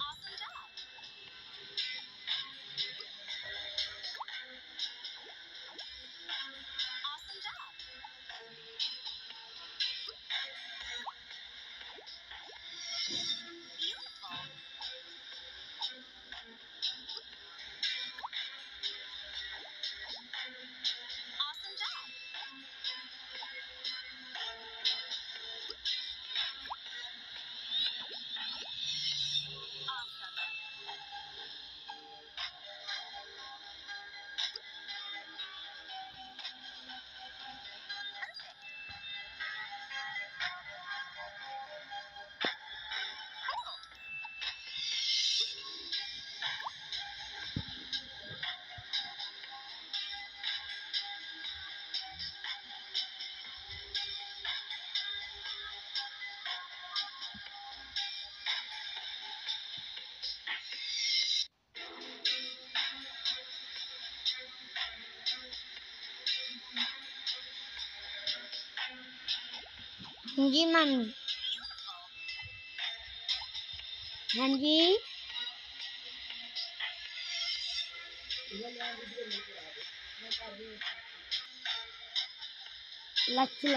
Awesome job. हाँ जी मामी हाँ जी लक्ष्य